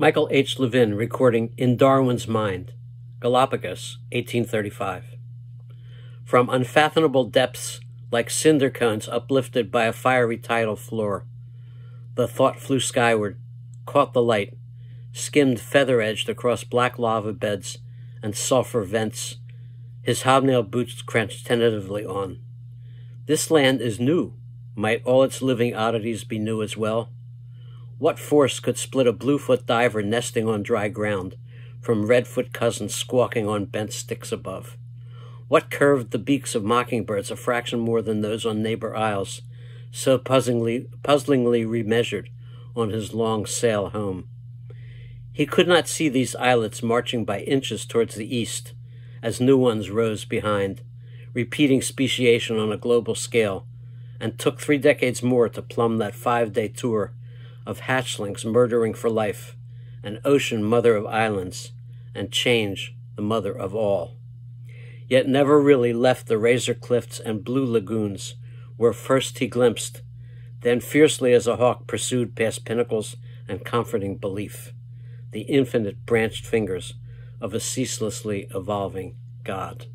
Michael H. Levin recording In Darwin's Mind, Galapagos, 1835. From unfathomable depths, like cinder cones uplifted by a fiery tidal floor, the thought flew skyward, caught the light, skimmed feather edged across black lava beds and sulfur vents, his hobnail boots crunched tentatively on. This land is new. Might all its living oddities be new as well? What force could split a bluefoot diver nesting on dry ground from redfoot cousins squawking on bent sticks above? What curved the beaks of mockingbirds a fraction more than those on neighbor isles, so puzzlingly, puzzlingly remeasured on his long sail home? He could not see these islets marching by inches towards the east as new ones rose behind, repeating speciation on a global scale, and took three decades more to plumb that five day tour of hatchlings murdering for life, an ocean mother of islands, and change the mother of all. Yet never really left the razor cliffs and blue lagoons where first he glimpsed, then fiercely as a hawk pursued past pinnacles and comforting belief, the infinite branched fingers of a ceaselessly evolving God.